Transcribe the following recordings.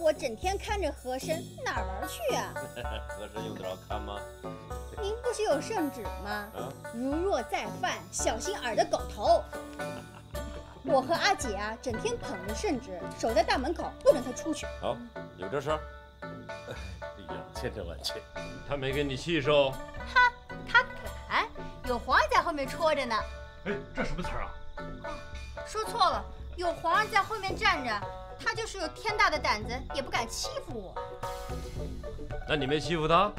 我整天看着和珅，哪儿玩去啊？和珅用得着看吗？您不是有圣旨吗？啊，如若再犯，小心耳的狗头。我和阿姐啊，整天捧着圣旨，守在大门口，不准他出去。好，有这事儿？哎呀，千真万确。他没跟你气受？他敢？有皇上在后面戳着呢。哎，这什么词儿啊？说错了，有皇上在后面站着，他就是有天大的胆子，也不敢欺负我。那你没欺负他？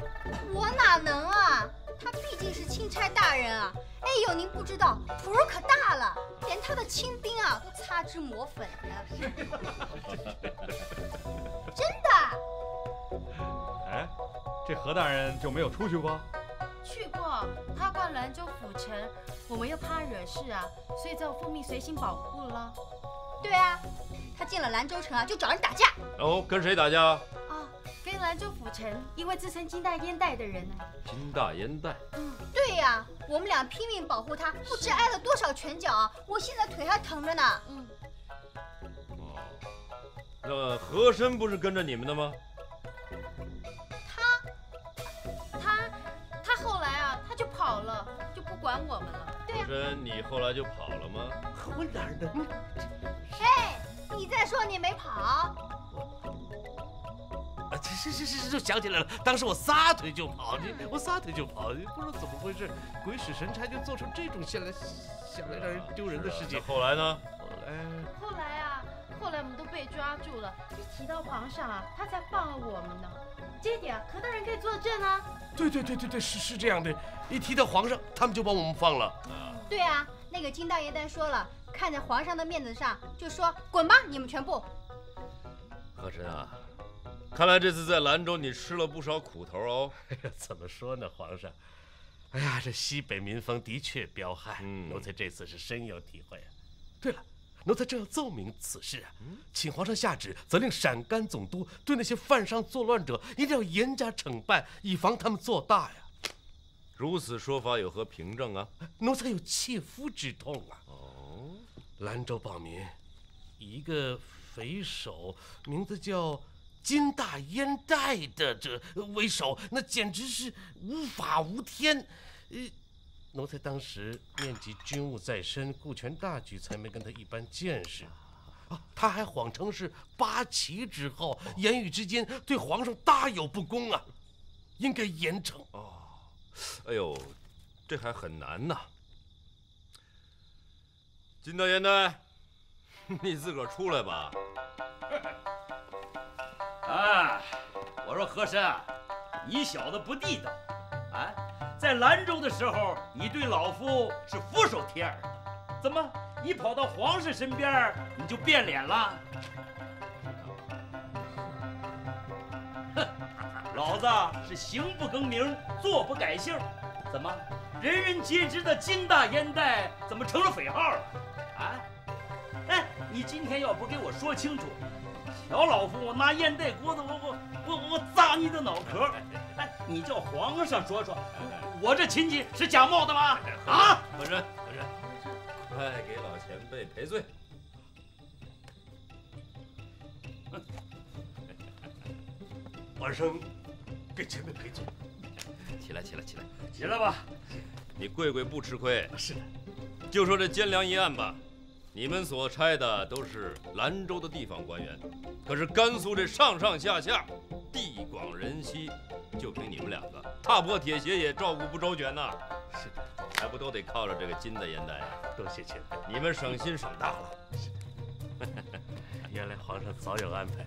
我哪能啊？他毕竟是钦差大人啊！哎呦，您不知道，谱儿可大了，连他的亲兵啊都擦脂抹粉的。真的？哎，这何大人就没有出去过？去过，他挂兰州府城，我们又怕惹事啊，所以在我奉命随行保护了。进了兰州城啊，就找人打架。哦，跟谁打架？啊，跟兰州府城一位自称金大烟袋的人呢。金大烟袋。嗯，对呀、我们俩拼命保护他，不知挨了多少拳脚啊！我现在腿还疼着呢。嗯，哦，那和珅不是跟着你们的吗？他他他后来啊，他就跑了，就不管我们了。对呀、和珅，你后来就跑了吗？我哪能？嘿，你再说你没跑？啊，这是是是，就想起来了，当时我撒腿就跑，你我撒腿就跑，不知道怎么回事，鬼使神差就做出这种下来想来让人丢人的事情那。后来呢？后来后来来我们都被抓住了，一提到皇上啊，他才放了我们呢。这一点啊，何大人可以作证啊。对对对对对，是是这样的，一提到皇上，他们就把我们放了。啊，对啊，那个金大爷丹说了，看在皇上的面子上，就说滚吧，你们全部。和珅啊，看来这次在兰州你吃了不少苦头哦。哎呀，怎么说呢，皇上？哎呀，这西北民风的确彪悍，嗯奴才这次是深有体会啊。对了，奴才正要奏明此事啊，请皇上下旨，责令陕甘总督对那些犯上作乱者一定要严加惩办，以防他们做大呀。如此说法有何凭证啊？奴才有切肤之痛啊！哦，兰州保民，以一个匪首，名字叫金大烟袋的这为首，那简直是无法无天。呃，奴才当时念及军务在身，顾全大局，才没跟他一般见识。啊，他还谎称是八旗之后，言语之间对皇上大有不公啊，应该严惩。哦哎呦，这还很难呐。金大烟袋，你自个儿出来吧。哎，我说和珅啊，你小子不地道啊！在兰州的时候，你对老夫是俯首帖耳，怎么一跑到皇上身边你就变脸了？哼，老子是行不更名，坐不改姓，怎么人人皆知的金大烟袋怎么成了匪号了？啊？哎，你今天要不给我说清楚，小老夫我拿烟袋锅子，我我我我砸你的脑壳！哎，你叫皇上说说，我这亲戚是假冒的吗？啊！本人，本人，快给老前辈赔罪。晚生给前辈赔罪。起来，起来，起来！起来吧，你贵贵不吃亏。是的，就说这奸良一案吧，你们所差的都是兰州的地方官员，可是甘肃这上上下下，地广人稀，就凭你们两个，踏破铁鞋也照顾不周全呐，是的，还不都得靠着这个金的烟袋啊？多谢前辈。你们省心省大了。原来皇上早有安排，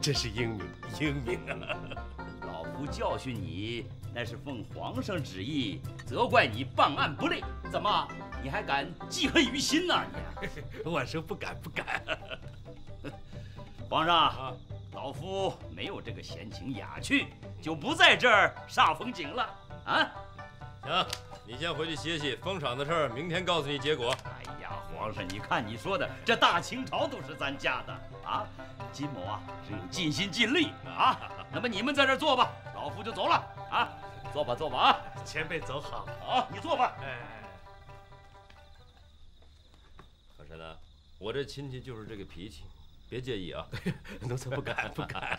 真是英明英明啊！老夫教训你，那是奉皇上旨意，责怪你办案不力。怎么，你还敢记恨于心呐、你？晚生不敢不敢。皇上，啊，老夫没有这个闲情雅趣，就不在这儿煞风景了啊！行，你先回去歇息，封赏的事儿明天告诉你结果。哎呀，皇上，你看你说的，这大清朝都是咱家的啊，金某啊只有尽心尽力啊。那么你们在这儿坐吧，老夫就走了啊。坐吧，坐吧啊。前辈走好。好，你坐吧。哎，我这亲戚就是这个脾气，别介意啊。奴才不敢不敢。